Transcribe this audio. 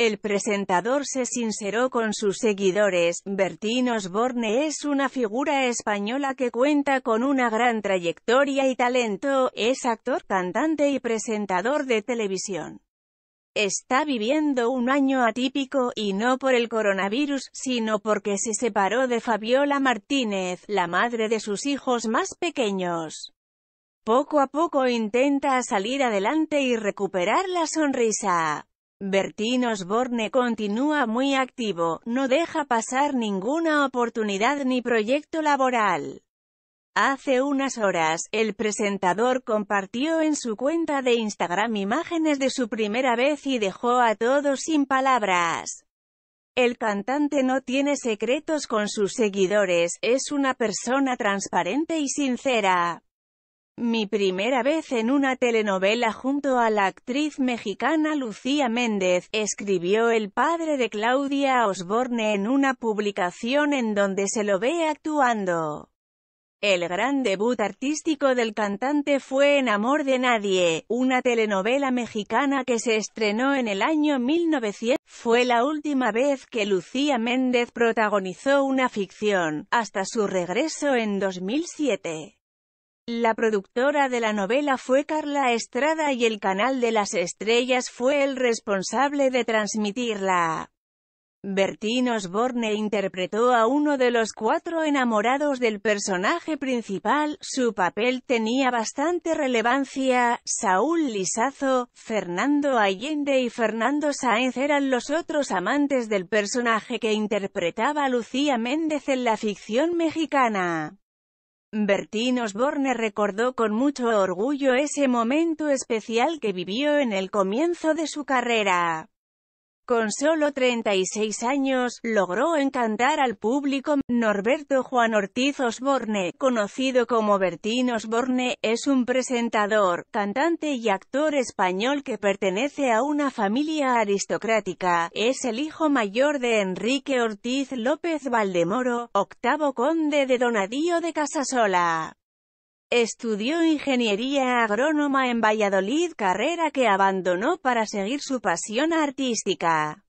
El presentador se sinceró con sus seguidores, Bertín Osborne es una figura española que cuenta con una gran trayectoria y talento, es actor, cantante y presentador de televisión. Está viviendo un año atípico, y no por el coronavirus, sino porque se separó de Fabiola Martínez, la madre de sus hijos más pequeños. Poco a poco intenta salir adelante y recuperar la sonrisa. Bertín Osborne continúa muy activo, no deja pasar ninguna oportunidad ni proyecto laboral. Hace unas horas, el presentador compartió en su cuenta de Instagram imágenes de su primera vez y dejó a todos sin palabras. El cantante no tiene secretos con sus seguidores, es una persona transparente y sincera. Mi primera vez en una telenovela junto a la actriz mexicana Lucía Méndez, escribió el padre de Claudia Osborne en una publicación en donde se lo ve actuando. El gran debut artístico del cantante fue En Amor de Nadie, una telenovela mexicana que se estrenó en el año 1900. Fue la última vez que Lucía Méndez protagonizó una ficción, hasta su regreso en 2007. La productora de la novela fue Carla Estrada y el Canal de las Estrellas fue el responsable de transmitirla. Bertín Osborne interpretó a uno de los cuatro enamorados del personaje principal, su papel tenía bastante relevancia, Saúl Lisazo, Fernando Allende y Fernando Sáenz eran los otros amantes del personaje que interpretaba Lucía Méndez en la ficción mexicana. Bertín Osborne recordó con mucho orgullo ese momento especial que vivió en el comienzo de su carrera. Con solo 36 años, logró encantar al público. Norberto Juan Ortiz Osborne, conocido como Bertín Osborne, es un presentador, cantante y actor español que pertenece a una familia aristocrática. Es el hijo mayor de Enrique Ortiz López Valdemoro, octavo conde de Donadío de Casasola. Estudió ingeniería agrónoma en Valladolid, carrera que abandonó para seguir su pasión artística.